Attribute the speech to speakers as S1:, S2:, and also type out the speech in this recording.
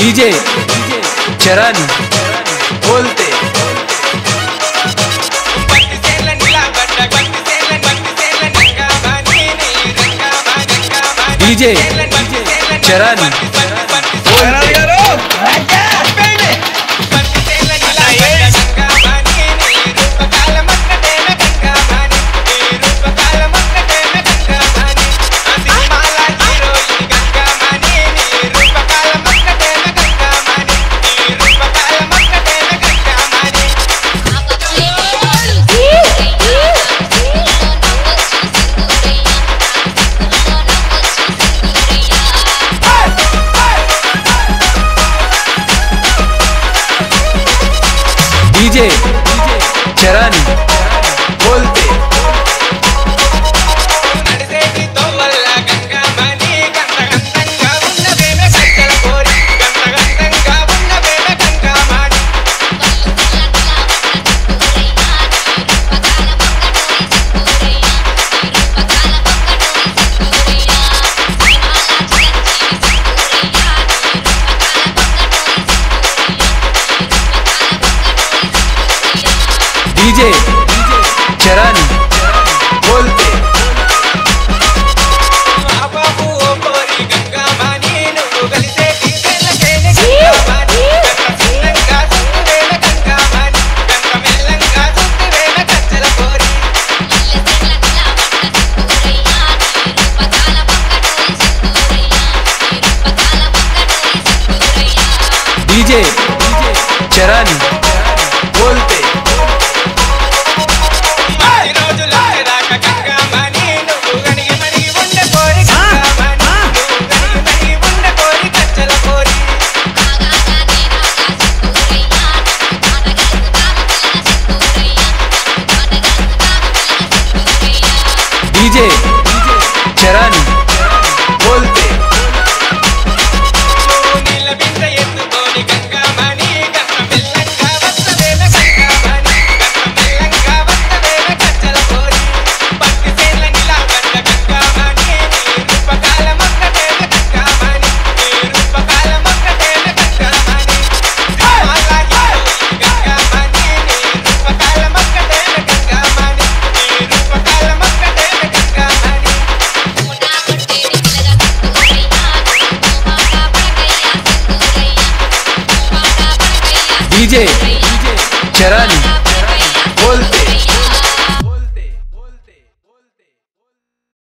S1: DJ चरण बोलते। DJ चरण डीजे चरण बोलते डीजे चरण बोलते। डीजे डीजे चरण